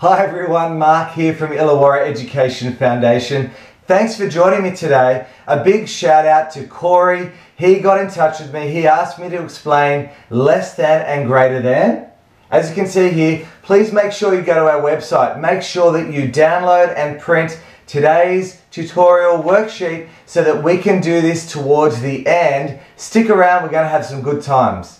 Hi everyone, Mark here from Illawarra Education Foundation. Thanks for joining me today. A big shout out to Corey. He got in touch with me. He asked me to explain less than and greater than. As you can see here, please make sure you go to our website. Make sure that you download and print today's tutorial worksheet so that we can do this towards the end. Stick around, we're going to have some good times.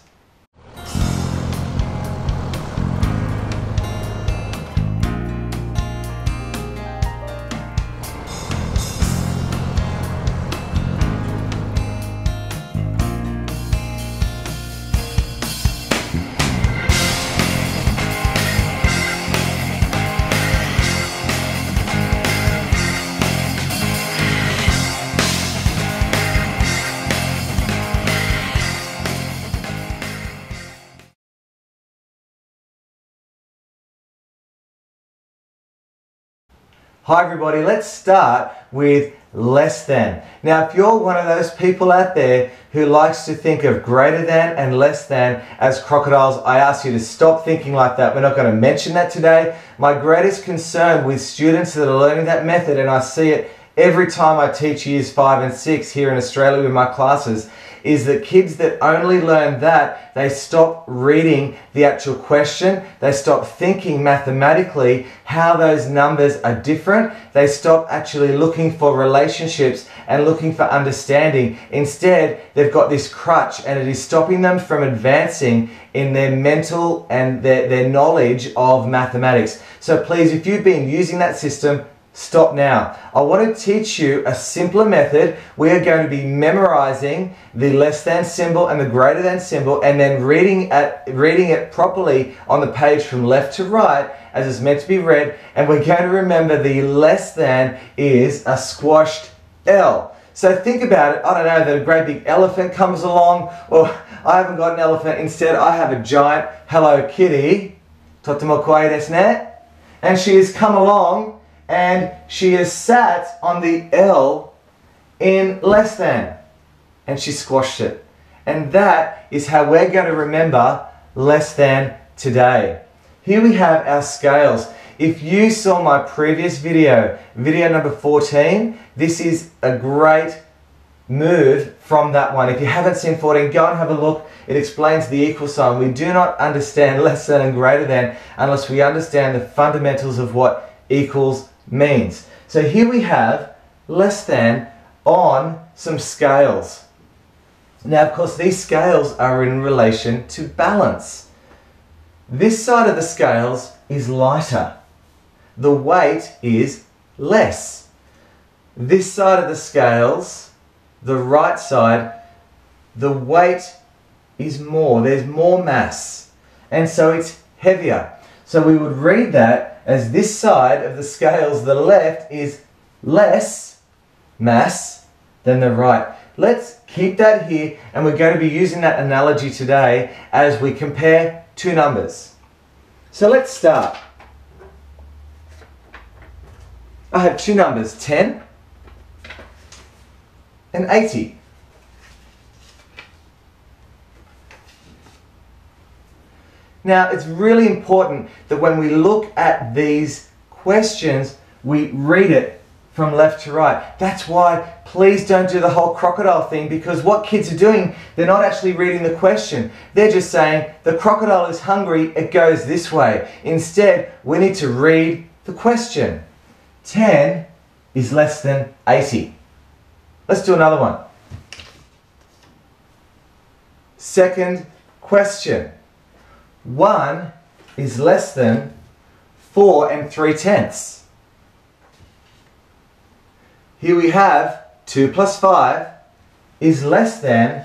Hi everybody, let's start with less than. Now if you're one of those people out there who likes to think of greater than and less than as crocodiles, I ask you to stop thinking like that. We're not going to mention that today. My greatest concern with students that are learning that method, and I see it every time I teach years five and six here in Australia with my classes, is that kids that only learn that, they stop reading the actual question, they stop thinking mathematically how those numbers are different, they stop actually looking for relationships and looking for understanding. Instead, they've got this crutch and it is stopping them from advancing in their mental and their, their knowledge of mathematics. So please, if you've been using that system, Stop now. I want to teach you a simpler method. We are going to be memorizing the less than symbol and the greater than symbol and then reading, at, reading it properly on the page from left to right as it's meant to be read. And we're going to remember the less than is a squashed L. So think about it. I don't know that a great big elephant comes along or I haven't got an elephant. Instead, I have a giant Hello Kitty. Totemo kawaii desu ne? And she has come along and she is sat on the L in less than and she squashed it. And that is how we're going to remember less than today. Here we have our scales. If you saw my previous video, video number 14, this is a great move from that one. If you haven't seen 14, go and have a look. It explains the equal sign. We do not understand less than and greater than unless we understand the fundamentals of what equals means. So here we have less than on some scales. Now, of course, these scales are in relation to balance. This side of the scales is lighter. The weight is less. This side of the scales, the right side, the weight is more. There's more mass. And so it's heavier. So we would read that as this side of the scales, the left, is less mass than the right. Let's keep that here, and we're going to be using that analogy today as we compare two numbers. So let's start. I have two numbers, 10 and 80. Now, it's really important that when we look at these questions, we read it from left to right. That's why please don't do the whole crocodile thing because what kids are doing, they're not actually reading the question. They're just saying, the crocodile is hungry, it goes this way. Instead, we need to read the question. 10 is less than 80. Let's do another one. Second question. 1 is less than 4 and 3 tenths. Here we have 2 plus 5 is less than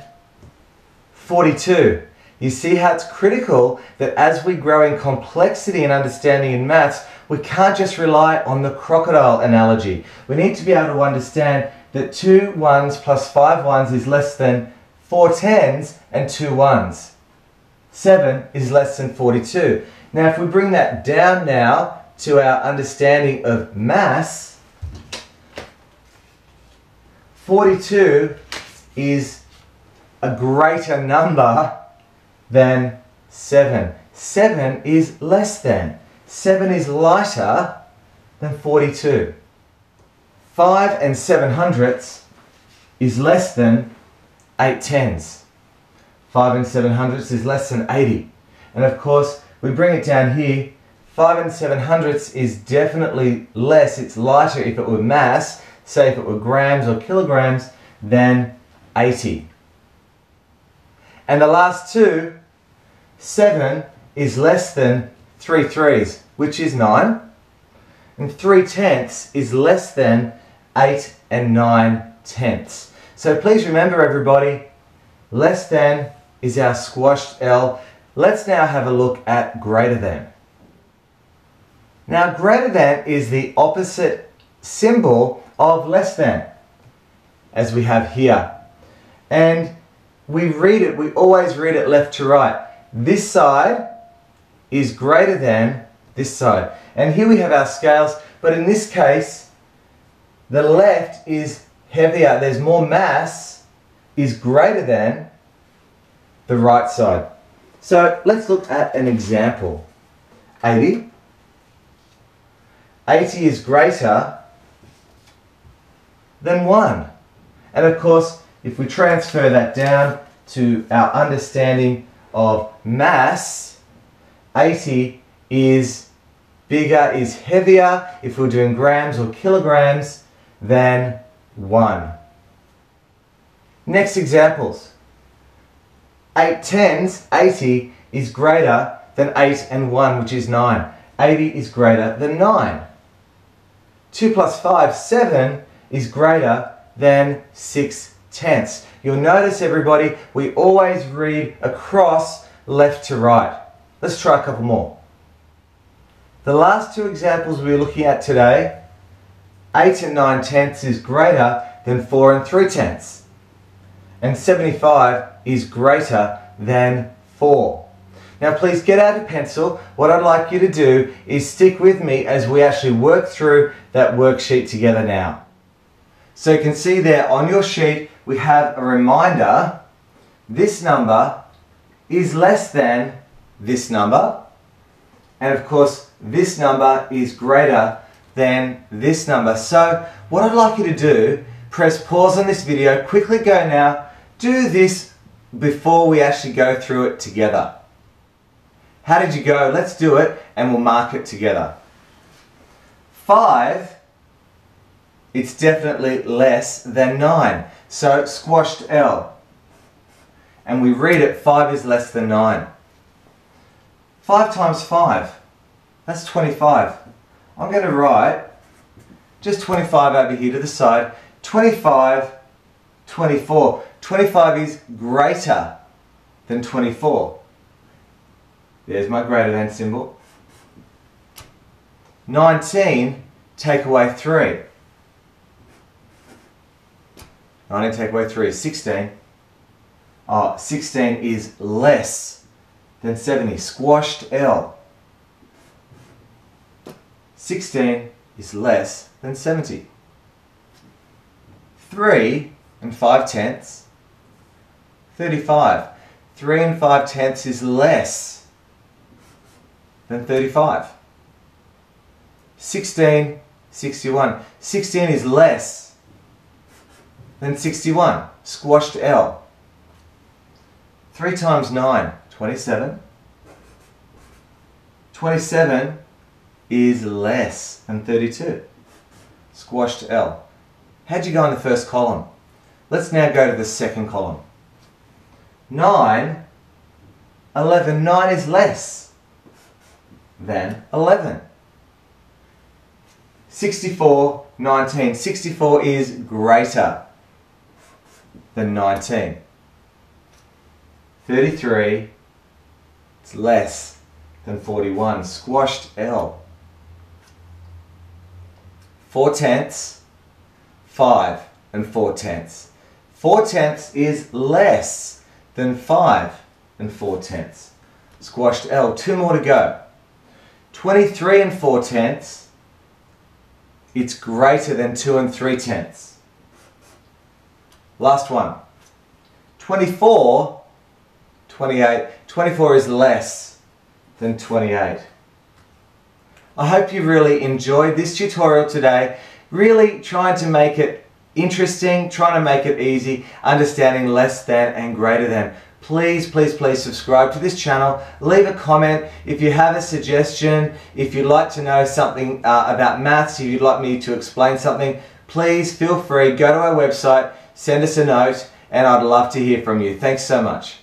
42. You see how it's critical that as we grow in complexity and understanding in maths, we can't just rely on the crocodile analogy. We need to be able to understand that 2 ones plus 5 ones is less than 4 tens and 2 ones. 7 is less than 42. Now if we bring that down now to our understanding of mass, 42 is a greater number than 7. 7 is less than. 7 is lighter than 42. 5 and 7 hundredths is less than 8 tenths. 5 and 7 hundredths is less than 80. And of course, we bring it down here, 5 and 7 hundredths is definitely less, it's lighter if it were mass, say if it were grams or kilograms, than 80. And the last two, 7 is less than 3 threes, which is 9. And 3 tenths is less than 8 and 9 tenths. So please remember everybody, less than is our squashed L. Let's now have a look at greater than. Now greater than is the opposite symbol of less than, as we have here. And we read it, we always read it left to right. This side is greater than this side. And here we have our scales, but in this case, the left is heavier. There's more mass, is greater than the right side. So let's look at an example. 80. 80 is greater than 1. And of course, if we transfer that down to our understanding of mass, 80 is bigger, is heavier, if we're doing grams or kilograms, than 1. Next examples. 8 tens, 80, is greater than 8 and 1, which is 9. 80 is greater than 9. 2 plus 5, 7, is greater than 6 tenths. You'll notice, everybody, we always read across left to right. Let's try a couple more. The last two examples we're looking at today, 8 and 9 tenths is greater than 4 and 3 tenths. And 75 is greater than 4. Now please get out a pencil. What I'd like you to do is stick with me as we actually work through that worksheet together now. So you can see there on your sheet we have a reminder. This number is less than this number. And of course this number is greater than this number. So what I'd like you to do, press pause on this video, quickly go now, do this before we actually go through it together. How did you go? Let's do it and we'll mark it together. 5, it's definitely less than 9. So squashed L. And we read it, 5 is less than 9. 5 times 5, that's 25. I'm going to write just 25 over here to the side. 25, 24. 25 is greater than 24. There's my greater than symbol. 19, take away 3. 19 take away 3 is 16. Oh, 16 is less than 70. Squashed L. 16 is less than 70. 3 and 5 tenths. 35. 3 and 5 tenths is less than 35. 16, 61. 16 is less than 61. Squashed L. 3 times 9, 27. 27 is less than 32. Squashed L. How'd you go in the first column? Let's now go to the second column. 9, 11. 9 is less than 11. 64, 19. 64 is greater than 19. 33, it's less than 41. Squashed L. 4 tenths, 5 and 4 tenths. 4 tenths is less than 5 and 4 tenths. Squashed L. Two more to go. 23 and 4 tenths, it's greater than 2 and 3 tenths. Last one. 24, 28. 24 is less than 28. I hope you've really enjoyed this tutorial today. Really trying to make it interesting, trying to make it easy, understanding less than and greater than. Please, please, please subscribe to this channel. Leave a comment if you have a suggestion, if you'd like to know something uh, about maths, if you'd like me to explain something, please feel free, go to our website, send us a note, and I'd love to hear from you. Thanks so much.